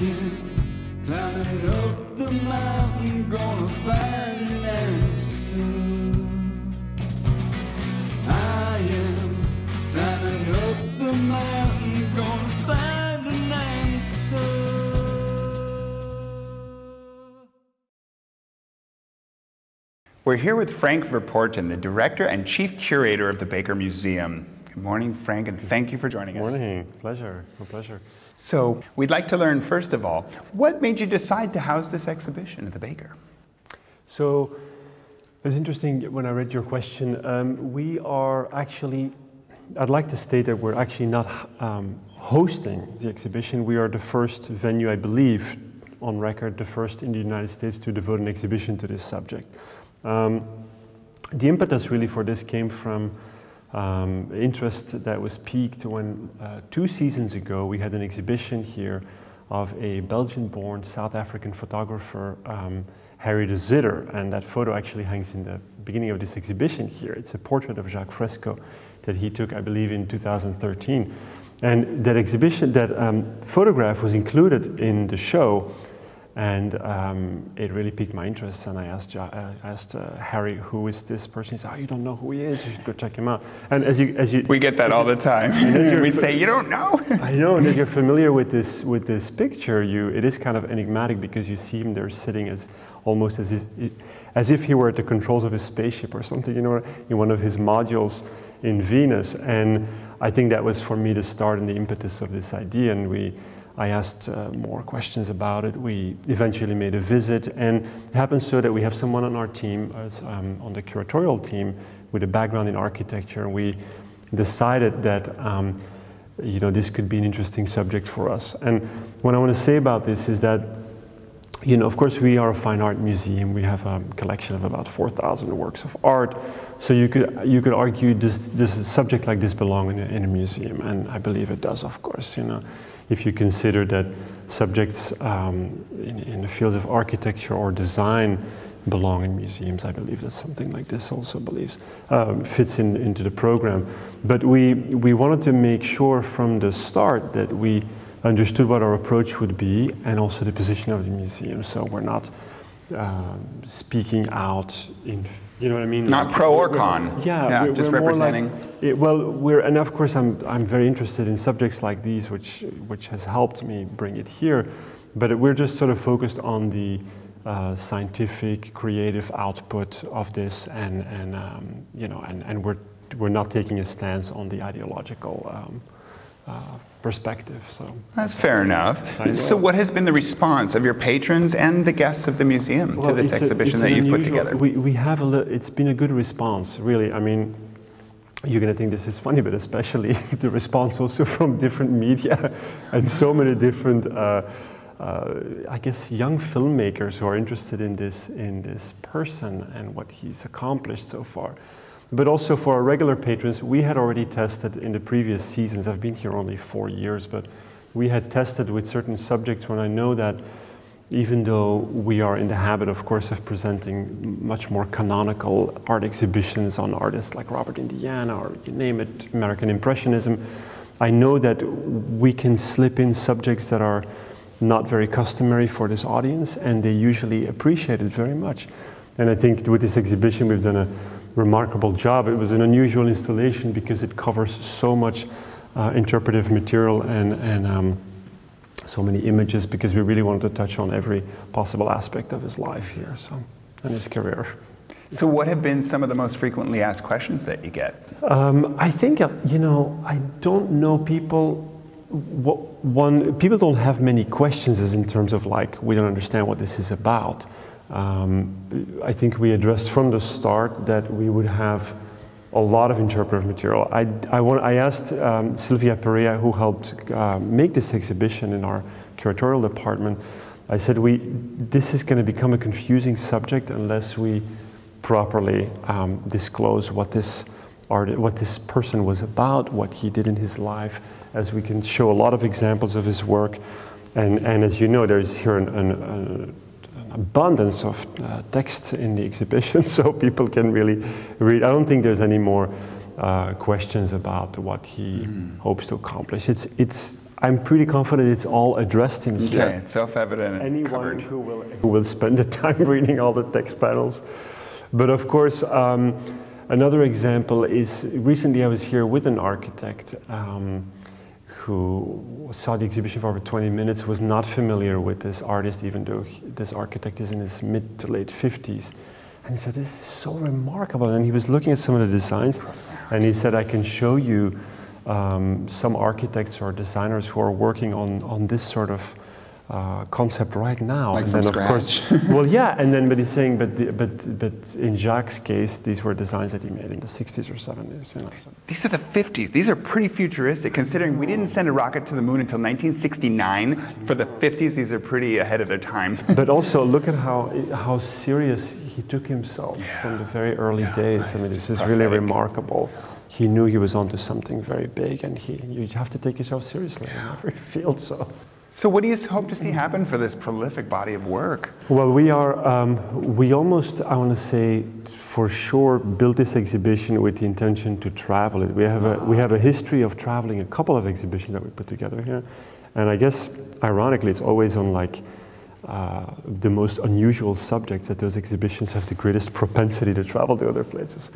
am climbing up the mountain, gonna find an answer. I am climbing up the mountain, gonna find an answer. We're here with Frank Verpoorten, the director and chief curator of the Baker Museum. Good morning, Frank, and thank you for joining us. Morning, pleasure, a pleasure. So, we'd like to learn first of all, what made you decide to house this exhibition at the Baker? So, it's interesting when I read your question. Um, we are actually, I'd like to state that we're actually not um, hosting the exhibition. We are the first venue, I believe, on record, the first in the United States to devote an exhibition to this subject. Um, the impetus really for this came from um, interest that was peaked when uh, two seasons ago we had an exhibition here of a Belgian-born South African photographer, um, Harry de Zitter, and that photo actually hangs in the beginning of this exhibition here. It's a portrait of Jacque Fresco that he took, I believe, in 2013. And that exhibition, that um, photograph was included in the show and um, it really piqued my interest. And I asked, uh, asked uh, Harry, who is this person? He said, oh, you don't know who he is. You should go check him out. And as you, as you, we get that all the time. we say, you don't know. I know. And if you're familiar with this with this picture, you it is kind of enigmatic because you see him there sitting as almost as if, as if he were at the controls of his spaceship or something. You know, in one of his modules in Venus. And I think that was for me the start and the impetus of this idea. And we I asked uh, more questions about it. We eventually made a visit, and it happens so that we have someone on our team, uh, um, on the curatorial team, with a background in architecture. We decided that um, you know this could be an interesting subject for us. And what I want to say about this is that you know, of course, we are a fine art museum. We have a collection of about 4,000 works of art. So you could, you could argue this, this subject like this belong in a, in a museum, and I believe it does, of course. You know, if you consider that subjects um, in, in, the fields of architecture or design belong in museums, I believe that something like this also believes um, fits in, into the program. But we, we wanted to make sure from the start that we understood what our approach would be and also the position of the museum. So we're not um, speaking out in you know what I mean? Not like, pro or con. Yeah, yeah we're, just we're representing. Like, it, well, we're and of course I'm I'm very interested in subjects like these, which which has helped me bring it here. But we're just sort of focused on the uh, scientific, creative output of this, and and um, you know, and and we're we're not taking a stance on the ideological. Um, perspective. So that's fair enough. So, what has been the response of your patrons and the guests of the museum well, to this exhibition a, that you've unusual, put together? We, we have a. It's been a good response, really. I mean. You're going to think this is funny, but especially the response also from different media and so many different, uh, uh, I guess, young filmmakers who are interested in this in this person and what he's accomplished so far. But also for our regular patrons, we had already tested in the previous seasons. I've been here only four years, but we had tested with certain subjects when I know that even though we are in the habit, of course, of presenting much more canonical art exhibitions on artists like Robert Indiana or you name it, American Impressionism, I know that we can slip in subjects that are not very customary for this audience, and they usually appreciate it very much. And I think with this exhibition, we've done a remarkable job. It was an unusual installation because it covers so much uh, interpretive material and, and um, so many images because we really wanted to touch on every possible aspect of his life here so, and his career. So, what have been some of the most frequently asked questions that you get? Um, I think, uh, you know, I don't know people. What, one, people don't have many questions as in terms of like, we don't understand what this is about. Um, I think we addressed from the start that we would have a lot of interpretive material. I, I, want, I asked um, Sylvia Perea, who helped uh, make this exhibition in our curatorial department, I said, we, this is going to become a confusing subject unless we properly um, disclose what this, art, what this person was about, what he did in his life, as we can show a lot of examples of his work. And, and as you know, there's here an, an, an abundance of uh, text in the exhibition, so people can really read. I don't think there's any more uh, questions about what he mm. hopes to accomplish. It's, it's, I'm pretty confident it's all addressed in here. Okay, it's self-evident Anyone covered. who will, who will spend the time reading all the text panels. But of course, um, another example is recently I was here with an architect um, who saw the exhibition for over 20 minutes, was not familiar with this artist, even though he, this architect is in his mid to late 50s. And he said, This is so remarkable. And he was looking at some of the designs, and he said, I can show you um, some architects or designers who are working on, on this sort of uh, concept right now. Like and then, of course, well, yeah, and then, but he's saying, but, the, but, but in Jacque's case, these were designs that he made in the 60s or 70s. You know, so. These are the 50s. These are pretty futuristic, considering we didn't send a rocket to the moon until 1969. For the 50s, these are pretty ahead of their time. But also, look at how, how serious he took himself from the very early days. I mean, this is really remarkable. He knew he was onto something very big, and he, you have to take yourself seriously in every field. So. So, what do you hope to see happen for this prolific body of work? Well, we are, um, we almost, I want to say, for sure, built this exhibition with the intention to travel it. We have, a, we have a history of traveling a couple of exhibitions that we put together here. And I guess, ironically, it's always on like uh, the most unusual subjects that those exhibitions have the greatest propensity to travel to other places.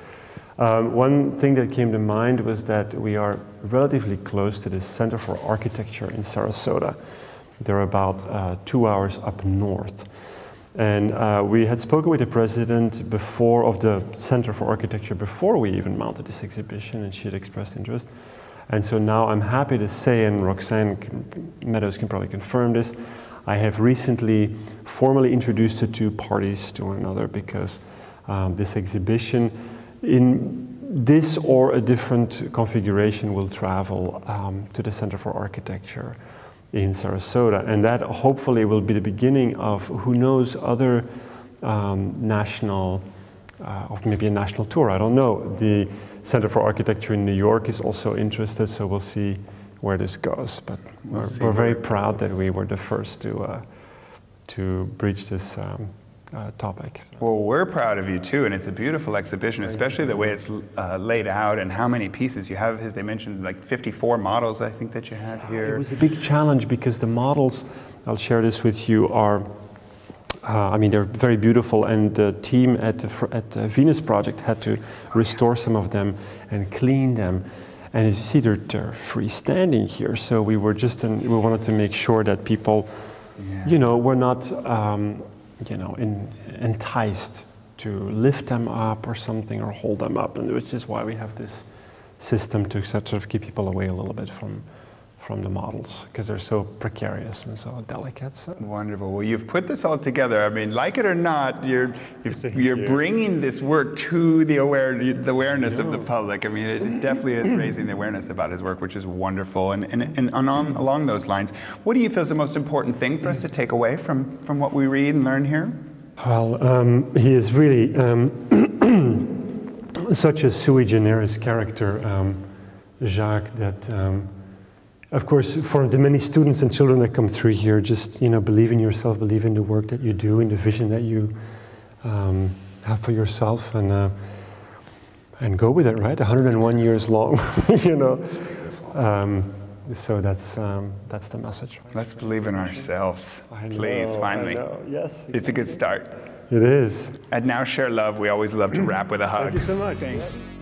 Um, one thing that came to mind was that we are relatively close to the Center for Architecture in Sarasota. They're about uh, two hours up north. And uh, we had spoken with the president before of the Center for Architecture before we even mounted this exhibition, and she had expressed interest. And so now I'm happy to say, and Roxanne Meadows can probably confirm this, I have recently formally introduced the two parties to one another because um, this exhibition, in this or a different configuration, will travel um, to the Center for Architecture in Sarasota. And that hopefully will be the beginning of who knows other um, national, uh, or maybe a national tour, I don't know. The Center for Architecture in New York is also interested, so we'll see where this goes. But We'll we're, we're very proud that we were the first to, uh, to breach this um, uh, topic. Well, we're proud of you too, and it's a beautiful exhibition, especially the way it's uh, laid out and how many pieces you have. As they mentioned, like 54 models, I think that you have here. It was a big challenge because the models, I'll share this with you, are, uh, I mean, they're very beautiful, and the team at the, at the Venus Project had to restore some of them and clean them. And as you see, they're, they're freestanding here, so we were just, in, we wanted to make sure that people, Yeah. you know, were not, um, you know, in, enticed to lift them up or something or hold them up, and which is why we have this system to sort of keep people away a little bit from, from the models because they're so precarious and so delicate. So. Wonderful. Well, you've put this all together. I mean, like it or not, you're you've, you're you. bringing this work to the aware the awareness of the public. I mean, it, it definitely is raising the awareness about his work, which is wonderful. And and, and on, on, along those lines, what do you feel is the most important thing for us to take away from from what we read and learn here? Well, um, he is really um, such a sui generis character, um, Jacque, that, um, of course, for the many students and children that come through here, just you know, believe in yourself, believe in the work that you do, in the vision that you um, have for yourself, and uh, and go with it. Right, 101 years long, you know. Um, so that's um, that's the message. Let's believe in ourselves, I please. know, finally. Yes, it's a good start. it is. And now, share love. We always love to wrap with a hug. Thank you so much. Thank-